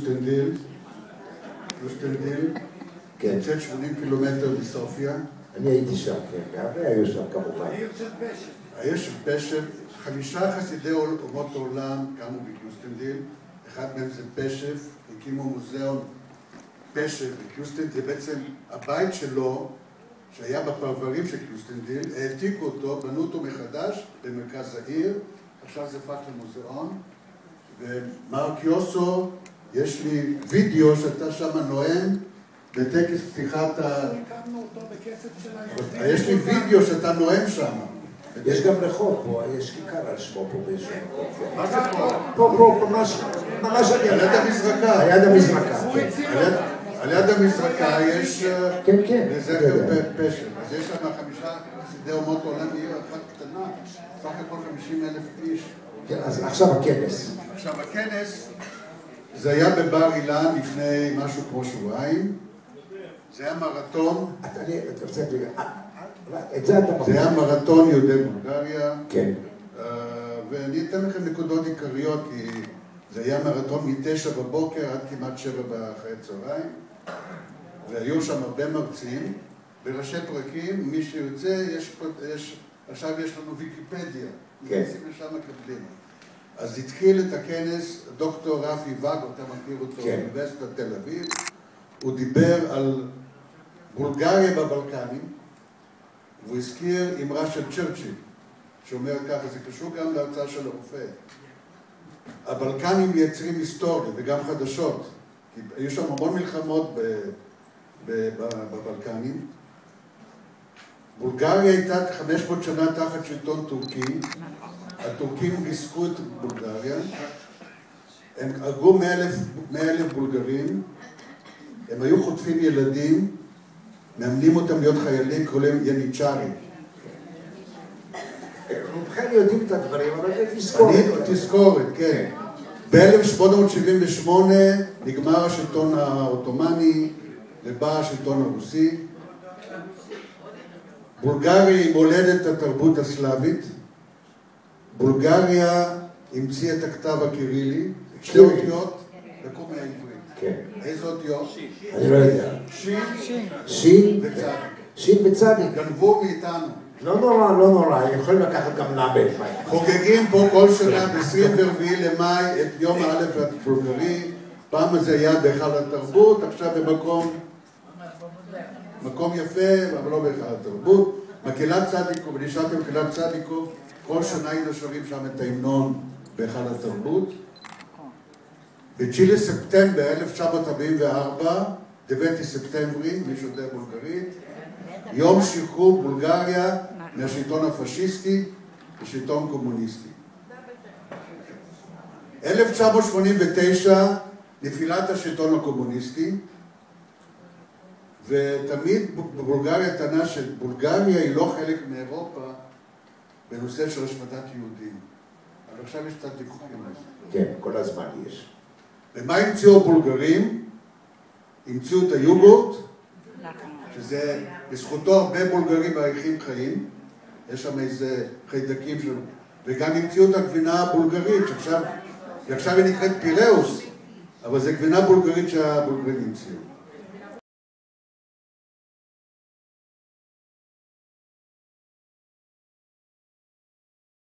קיוסטנדיל. קיוסטנדיל, כן. נמצאת 80 קילומטר מסופיה. אני הייתי שם, כן, והרבה היו שם כמובן. העיר של פשב, חמישה חסידי אומות העולם קמו בקיוסטנדיל, אחד מהם זה פשב, הקימו מוזיאון פשב בקיוסטנדיל, זה בעצם הבית שלו, שהיה בפרברים של קיוסטנדיל, העתיקו אותו, בנו אותו מחדש במרכז העיר, עכשיו זה הפך למוזיאון, ומר קיוסו, יש לי וידאו שאתה שם נואם בטקס פתיחת ה... הקמנו אותו בכסף של אבל יש לי וידאו שאתה נואם שם. יש גם רחוב פה, יש כיכר על שמו פה באיזשהו מקום. כן. מה זה פה? פה, פה, ממש, ממש על יד המזרקה. על יד המזרקה, כן. על יד- המזרקה יש אה, כן, כן. לזכר יודע. פ- פשע. אז יש שם חמישה חסידי אומות העולם, עיר אחת קטנה, סך הכל 50 אלף איש. כן, אז עכשיו הכנס. עכשיו הכנס, זה היה בבר אילן לפני משהו כמו שבועיים. זה היה מרתון, זה. היה מרתון יהודי בולגריה. כן. אה, ואני אתן לכם נקודות עיקריות, כי זה היה מרתון מתשע בבוקר עד כמעט שבע באחרי הצהריים, והיו שם הרבה מרצים, בראשי פרקים, מי שיוצא, יש, יש, עכשיו יש לנו ויקיפדיה, כן. נכנסים לשם מקבלים. אז התחיל את הכנס דוקטור רפי ואג, אתה מכיר אותו, כן. באוניברסיטת תל אביב, הוא דיבר על בולגריה בבלקנים, והוא הזכיר אמרה של צ'רצ'יל, שאומר ככה, זה קשור גם להרצאה של הרופא. הבלקנים מייצרים היסטוריה וגם חדשות, כי היו שם המון מלחמות ב, ב, ב, בבלקנים. בולגריה הייתה 500 שנה תחת שלטון טורקי, הטורקים ריסקו את בולגריה, הם הרגו 100 אלף בולגרים, הם היו חוטפים ילדים, מאמנים אותם להיות חיילים, קוראים להם יניצ'רים. רובכם יודעים את הדברים, אבל זה תזכורת. תזכורת, כן. ב-1878 נגמר השלטון העות'מאני ובא השלטון הרוסי. בולגריה היא מולדת התרבות הסלאבית. בולגריה המציאה את הכתב הקירילי, שתי אותיות, לקום מהעברית. כן. איזה אותיות? אני לא יודע. שין שין וצדיק. שין וצדיק. גנבו מאיתנו. לא נורא, לא נורא, יכולים לקחת גם נאבל. חוגגים פה כל שנה ב-24 למאי את יום האלף הבולגרי. פעם זה היה בהיכל התרבות, עכשיו במקום מקום יפה, אבל לא בהיכל התרבות. מקהלת צדיקוב, נשארתי במקהלת צדיקוב, כל שנה היינו שרים שם את ההמנון בהיכל התרבות. ב-9 ספטמבר 1944, דבטי ספטמברי, מי שיודע בולגרית, יום שחרור בולגריה מהשלטון הפשיסטי לשלטון קומוניסטי. 1989, נפילת השלטון הקומוניסטי, ותמיד בבולגריה טענה שבולגריה היא לא חלק מאירופה בנושא של השמדת יהודים. אבל עכשיו יש קצת ויכוחים על זה. כן, כל הזמן יש. ומה המציאו הבולגרים? המציאו את היוגורט, שזה, בזכותו הרבה בולגרים מאריכים חיים, יש שם איזה חיידקים שם, וגם המציאו את הגבינה הבולגרית, שעכשיו היא נקראת פיראוס, אבל זו גבינה בולגרית שהבולגרים המציאו.